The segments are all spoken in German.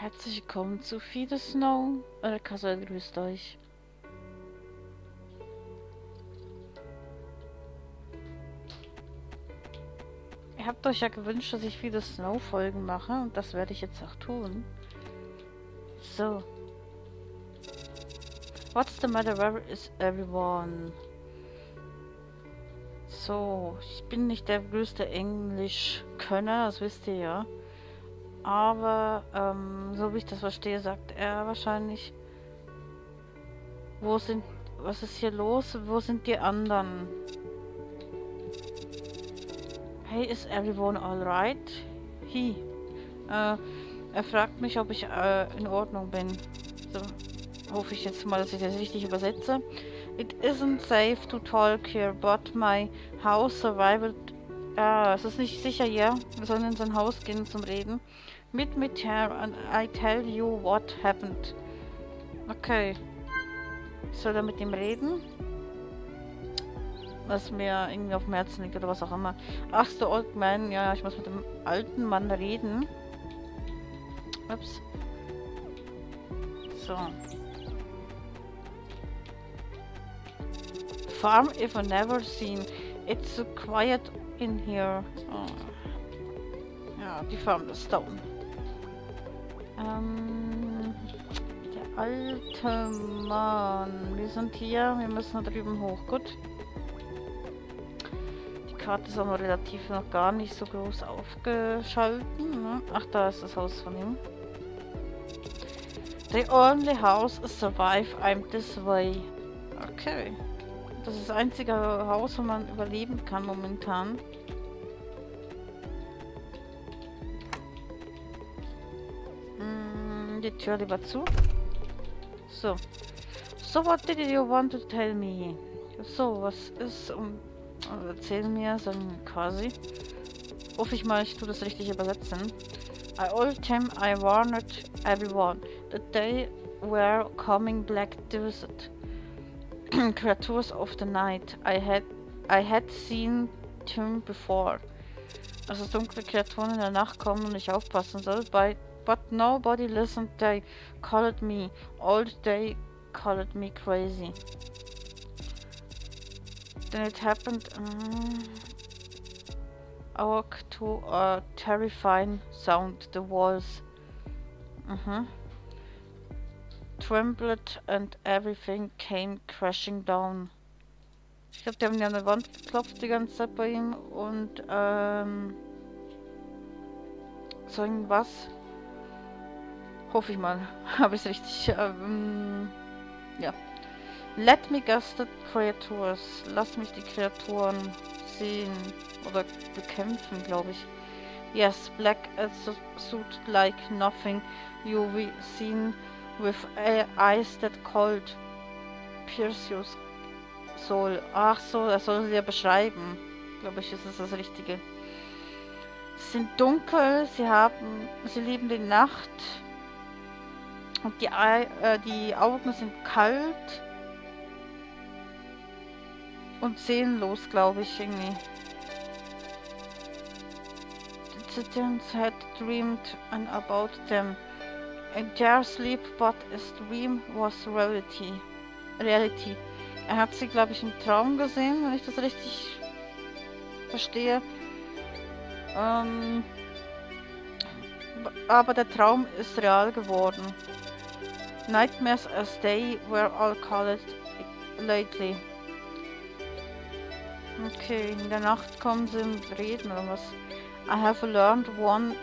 Herzlich willkommen zu Feed Snow. Eure Kassel grüßt euch. Ihr habt euch ja gewünscht, dass ich viele Snow-Folgen mache und das werde ich jetzt auch tun. So. What's the matter? Where is everyone? So, ich bin nicht der größte Englisch-Könner, das wisst ihr ja. Aber, ähm, so wie ich das verstehe, sagt er wahrscheinlich, wo sind, was ist hier los? Wo sind die anderen? Hey, is everyone alright? He. Äh, er fragt mich, ob ich äh, in Ordnung bin. So, hoffe ich jetzt mal, dass ich das richtig übersetze. It isn't safe to talk here, but my house survived. Ah, es ist nicht sicher hier. Wir sollen in sein Haus gehen zum Reden. Meet me here and I tell you what happened. Okay. Ich soll da mit ihm reden? Was mir irgendwie auf dem Herzen liegt oder was auch immer. Ach, the old man. Ja, ich muss mit dem alten Mann reden. Ups. So. Farm if I never seen. It's so quiet in here. Oh. Ja, die Farm ist down. Ähm, der alte Mann. Wir sind hier. Wir müssen da drüben hoch. Gut. Die Karte ist aber relativ noch gar nicht so groß aufgeschalten. Ne? Ach, da ist das Haus von ihm. The only house survive I'm this way. Okay. Das ist das einzige Haus, wo man überleben kann momentan. Hm, die Tür lieber zu. So. So, what did you want to tell me? So, was ist um... Erzähl mir, sagen quasi. Hoffe ich mal, ich tue das richtig übersetzen. I old him, I warned everyone that they were coming black desert. creatures of the night. I had I had seen him before. Also dunkle Kreaturen in der Nacht kommen und ich aufpassen soll. But, but nobody listened. They called me old. They called me crazy. Then it happened. Um, I woke to a terrifying sound. The walls. Uh -huh trembled and everything came crashing down. Ich glaube, die haben ja der Wand geklopft die ganze Zeit bei ihm und ähm, so irgendwas. Hoffe ich mal. Habe ich es richtig. Ähm, ja. Let me guess the creatures. Lass mich die Kreaturen sehen. Oder bekämpfen, glaube ich. Yes, black as a suit like nothing you've seen with eyes that cold Perseus soul. Ach so, er soll sie ja beschreiben. Glaube ich, ist das das Richtige. Sie sind dunkel, sie haben, sie lieben die Nacht. Und die, äh, die Augen sind kalt. Und seelenlos, glaube ich, irgendwie. The citizens had dreamed about them. In their sleep, but a dream was reality. reality. Er hat sie, glaube ich, im Traum gesehen, wenn ich das richtig verstehe. Ähm, aber der Traum ist real geworden. Nightmares as they were all called lately. Okay, in der Nacht kommen sie reden oder was. I have learned one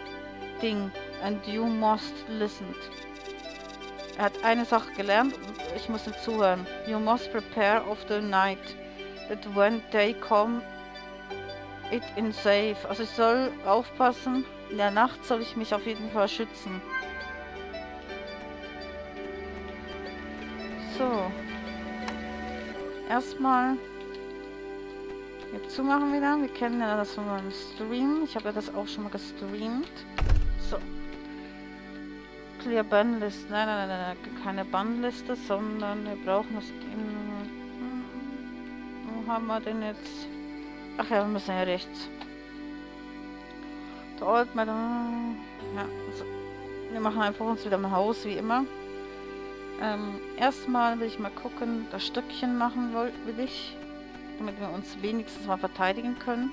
thing and you must listen. Er hat eine Sache gelernt und ich muss ihm zuhören. You must prepare of the night that when they come it in safe. Also ich soll aufpassen. In der Nacht soll ich mich auf jeden Fall schützen. So. Erstmal jetzt zumachen wieder. Wir kennen ja das von meinem Stream. Ich habe ja das auch schon mal gestreamt. Clear Bannlist. Nein, nein, nein, nein, keine Bannliste, sondern wir brauchen das in... Wo haben wir denn jetzt? Ach ja, wir müssen ja rechts. Der Old Madam... Ja, also wir machen einfach uns wieder im Haus, wie immer. Ähm, erstmal will ich mal gucken, das Stöckchen machen will, will ich, damit wir uns wenigstens mal verteidigen können.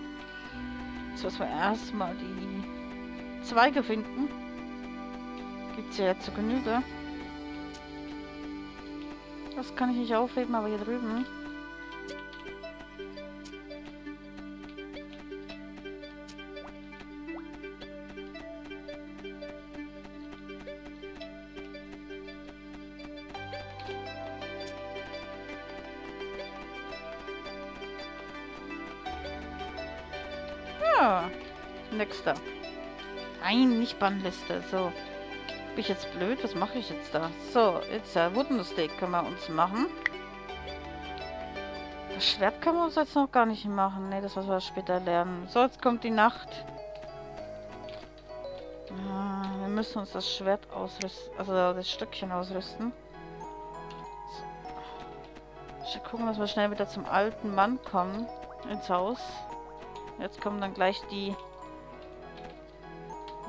Jetzt müssen wir erstmal die Zweige finden. Gibt ja jetzt zu Genüge. Das kann ich nicht aufheben, aber hier drüben. Ja, nächster. Nein, nicht Bannliste. So. Bin ich jetzt blöd? Was mache ich jetzt da? So, jetzt äh, Wooden Steak können wir uns machen. Das Schwert können wir uns jetzt noch gar nicht machen. Ne, das was wir später lernen. So, jetzt kommt die Nacht. Ah, wir müssen uns das Schwert ausrüsten. Also das Stückchen ausrüsten. So. gucken, dass wir schnell wieder zum alten Mann kommen. Ins Haus. Jetzt kommen dann gleich die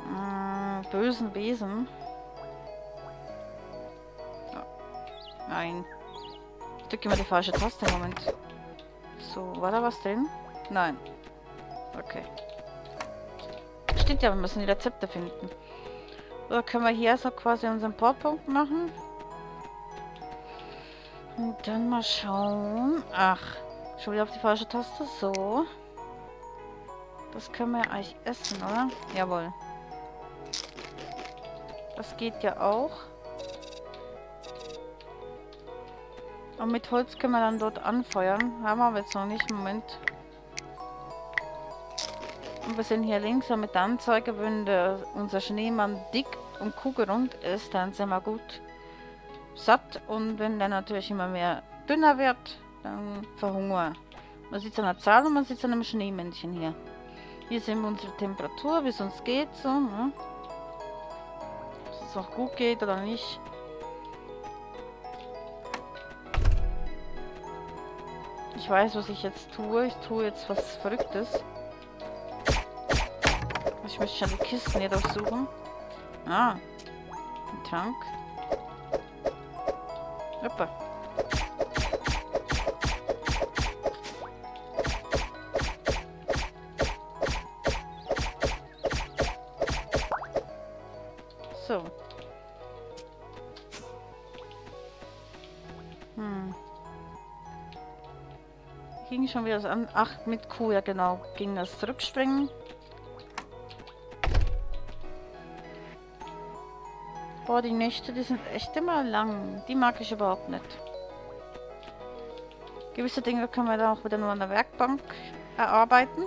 äh, bösen Besen. Nein. Ich drücke immer die falsche Taste im Moment. So, war da was drin? Nein. Okay. Stimmt ja, wir müssen die Rezepte finden. Oder können wir hier so quasi unseren Portpunkt machen? Und dann mal schauen. Ach, schon wieder auf die falsche Taste. So. Das können wir eigentlich essen, oder? Jawohl. Das geht ja auch. Und mit Holz können wir dann dort anfeuern. Haben wir aber jetzt noch nicht. Moment. Und wir sind hier links und mit der Anzeige, wenn der, unser Schneemann dick und kugelrund ist, dann sind wir gut satt. Und wenn der natürlich immer mehr dünner wird, dann verhungern Man sieht es an der Zahl und man sieht es an einem Schneemännchen hier. Hier sehen wir unsere Temperatur, wie es uns geht. So, ne? Ob es auch gut geht oder nicht. Ich weiß, was ich jetzt tue. Ich tue jetzt was Verrücktes. Ich möchte schon die Kisten hier durchsuchen. Ah. Ein Tank. Hoppa. Schon wieder an. Ach, mit Kuh, ja genau. Ging das Zurückspringen. Boah, die Nächte, die sind echt immer lang. Die mag ich überhaupt nicht. Gewisse Dinge können wir dann auch wieder nur an der Werkbank erarbeiten.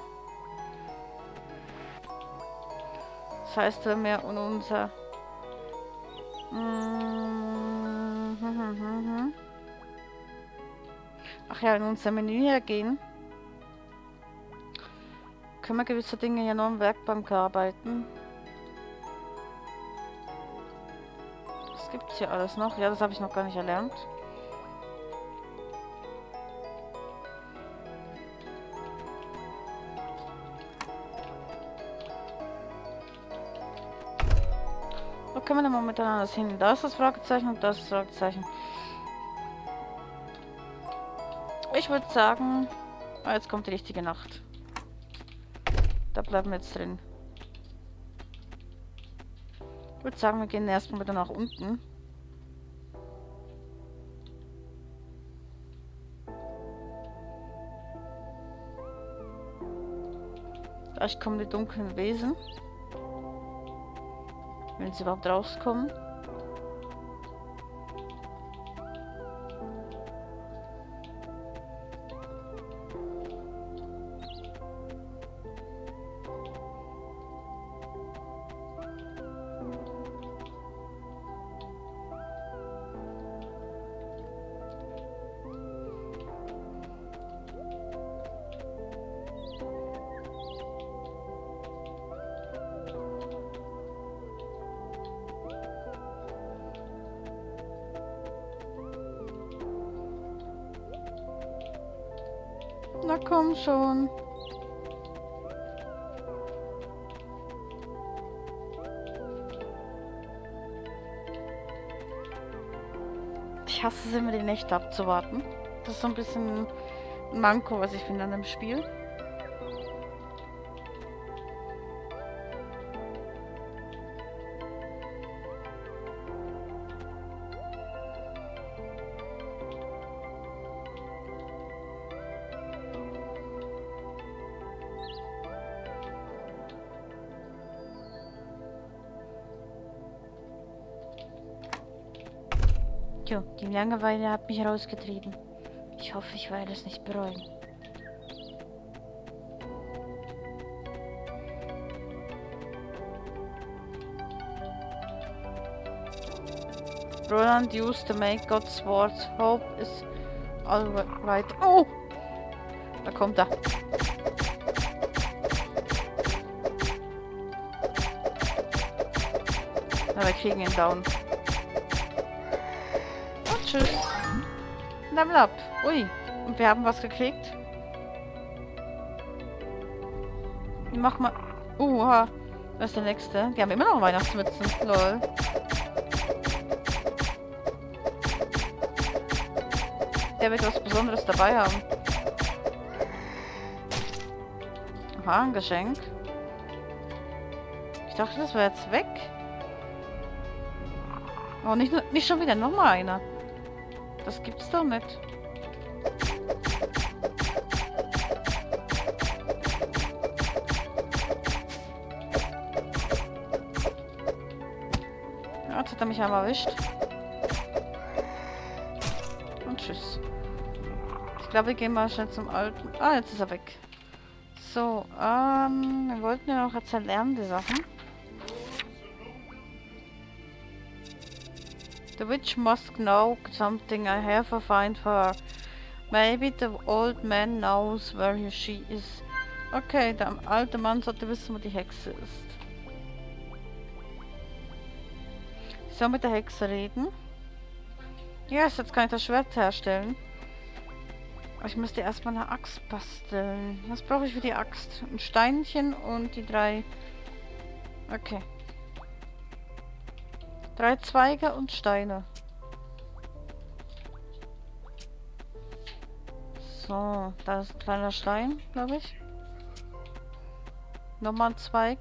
Das heißt, wenn wir unser... Mm -hmm, hm, hm, hm, Ach ja, in unser Menü hier gehen. Können wir gewisse Dinge ja noch im Werkbank arbeiten. Was gibt es hier alles noch? Ja, das habe ich noch gar nicht erlernt. Wo können wir denn momentan das hin? Da ist das Fragezeichen und das ist das Fragezeichen. Ich würde sagen, oh, jetzt kommt die richtige Nacht. Da bleiben wir jetzt drin. Ich würde sagen, wir gehen erstmal wieder nach unten. Gleich kommen die dunklen Wesen. Wenn sie überhaupt rauskommen. Komm schon. Ich hasse es immer, die Nächte abzuwarten. Das ist so ein bisschen ein Manko, was ich finde an dem Spiel. Die Langeweile hat mich rausgetrieben. Ich hoffe, ich werde es nicht bereuen. Roland used to make God's swords. Hope is all right. Oh! Da kommt er. Na, wir kriegen ihn down. Tschüss. Level up. Ui. Und wir haben was gekriegt. Mach mal... Uh, was ist der nächste? Die haben immer noch Weihnachtsmützen. Lol. Der wird was Besonderes dabei haben. Aha, ein Geschenk. Ich dachte, das wäre jetzt weg. Oh, nicht, nicht schon wieder. Nochmal einer. Das gibt's nicht. Ja, jetzt hat er mich einmal erwischt. Und tschüss. Ich glaube, wir gehen mal schnell zum alten... Ah, jetzt ist er weg. So, ähm, wir wollten ja noch jetzt lernen, die Sachen. The witch must know something I have a find her. Maybe the old man knows where she is. Okay, der alte Mann sollte wissen, wo die Hexe ist. Ich soll mit der Hexe reden. Yes, jetzt kann ich das Schwert herstellen. Aber ich müsste erstmal eine Axt basteln. Was brauche ich für die Axt? Ein Steinchen und die drei... Okay. Drei Zweige und Steine. So, da ist ein kleiner Stein, glaube ich. Nochmal ein Zweig.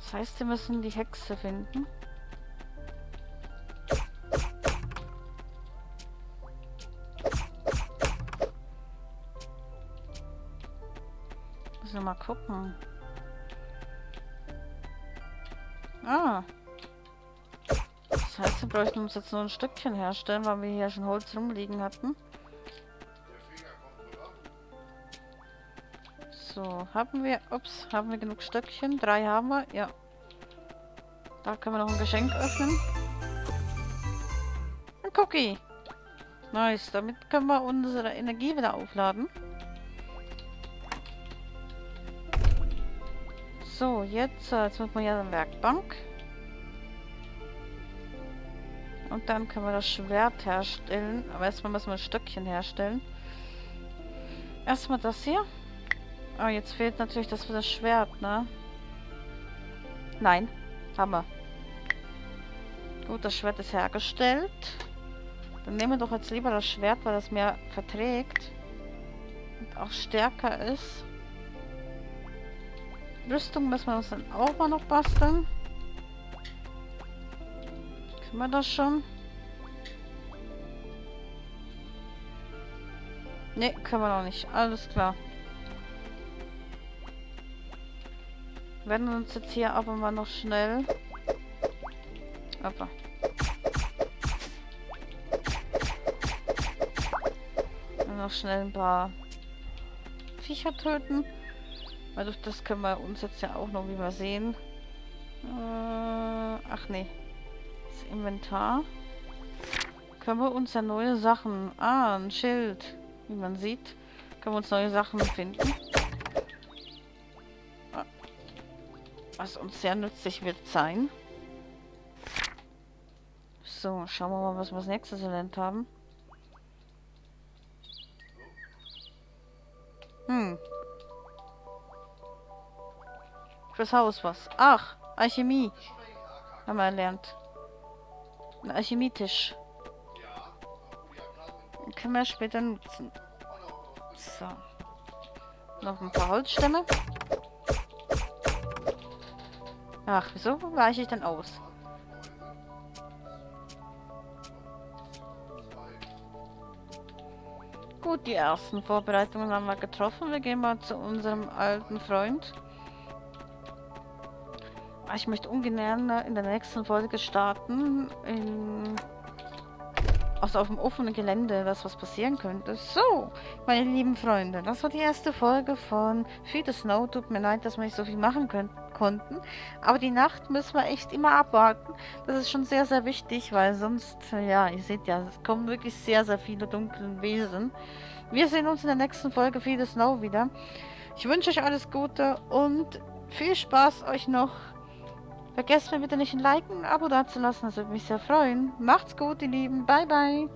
Das heißt, wir müssen die Hexe finden. Müssen wir mal gucken. Bräuchten uns jetzt nur ein Stückchen herstellen, weil wir hier schon Holz rumliegen hatten. So, haben wir, ups, haben wir genug Stöckchen? Drei haben wir, ja. Da können wir noch ein Geschenk öffnen. Ein Cookie. Nice, damit können wir unsere Energie wieder aufladen. So, jetzt, äh, jetzt müssen wir ja eine Werkbank. Und dann können wir das Schwert herstellen. Aber erstmal müssen wir ein Stöckchen herstellen. Erstmal das hier. Oh, jetzt fehlt natürlich das für das Schwert, ne? Nein, haben wir. Gut, das Schwert ist hergestellt. Dann nehmen wir doch jetzt lieber das Schwert, weil das mehr verträgt. Und auch stärker ist. Rüstung müssen wir uns dann auch mal noch basteln. Können wir das schon? Ne, können wir noch nicht. Alles klar. Wir werden uns jetzt hier aber mal noch schnell... Aber. Noch schnell ein paar Viecher töten. Weil das können wir uns jetzt ja auch noch, wie wir sehen. Äh, ach nee. Inventar. Können wir uns ja neue Sachen... Ah, ein Schild. Wie man sieht, können wir uns neue Sachen finden. Ah. Was uns sehr nützlich wird sein. So, schauen wir mal, was wir als nächstes erlernt haben. Hm. Fürs Haus was. Ach, Alchemie. Haben wir erlernt. Ein Alchemietisch. Den können wir später nutzen. So. Noch ein paar Holzstämme. Ach, wieso weiche ich dann aus? Gut, die ersten Vorbereitungen haben wir getroffen. Wir gehen mal zu unserem alten Freund. Ah, ich möchte ungern in der nächsten Folge starten. In also auf dem offenen Gelände, was was passieren könnte. So, meine lieben Freunde, das war die erste Folge von Feed the Snow. Tut mir leid, dass wir nicht so viel machen können, konnten. Aber die Nacht müssen wir echt immer abwarten. Das ist schon sehr, sehr wichtig, weil sonst, ja, ihr seht ja, es kommen wirklich sehr, sehr viele dunkle Wesen. Wir sehen uns in der nächsten Folge Feed the Snow wieder. Ich wünsche euch alles Gute und viel Spaß euch noch Vergesst mir bitte nicht ein Like und ein Abo dazulassen, das würde mich sehr freuen. Macht's gut, ihr Lieben. Bye, bye.